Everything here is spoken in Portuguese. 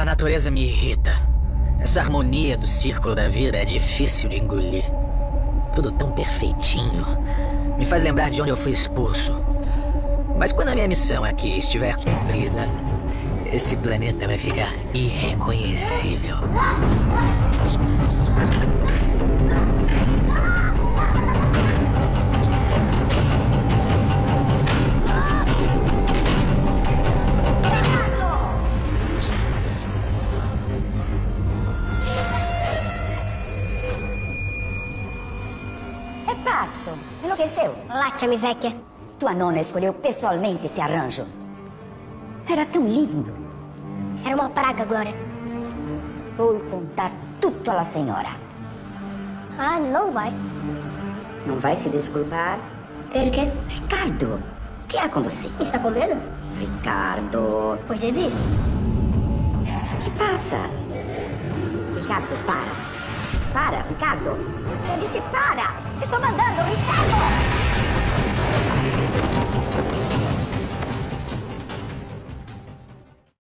A natureza me irrita. Essa harmonia do círculo da vida é difícil de engolir. Tudo tão perfeitinho. Me faz lembrar de onde eu fui expulso. Mas quando a minha missão aqui estiver cumprida, esse planeta vai ficar irreconhecível. É pazzo! Enlouqueceu? Lasciami, vecchia. Tua nona escolheu pessoalmente esse arranjo. Era tão lindo. Era uma praga, Glória. Vou contar tudo à senhora. Ah, não vai. Não vai se desculpar? Per quê? Ricardo, o que há com você? Está com medo? Ricardo, Pois é, vi. o que passa? Ricardo, para. Para, Ricardo. Eu disse para. 哥们咱俩都没